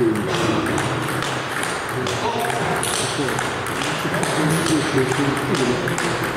っていうのがすご。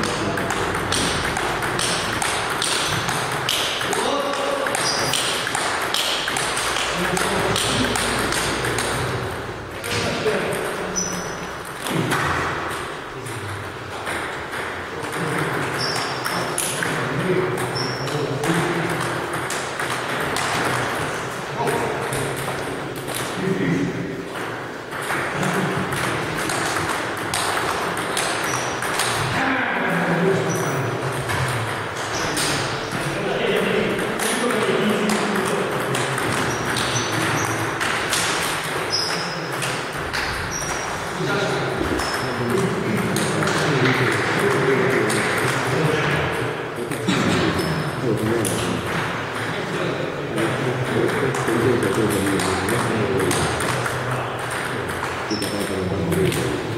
Thank you.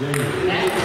Né?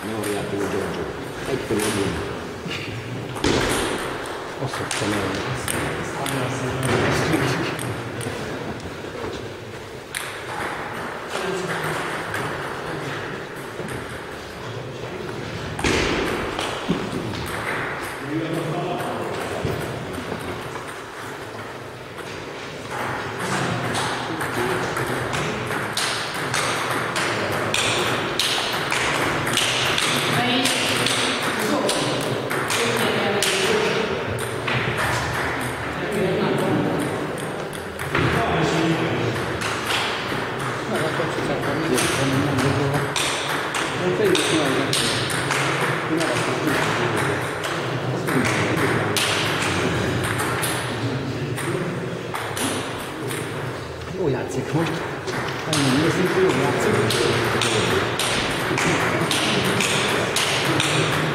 俺やってみてる入ってみる遅くないです。Thank you.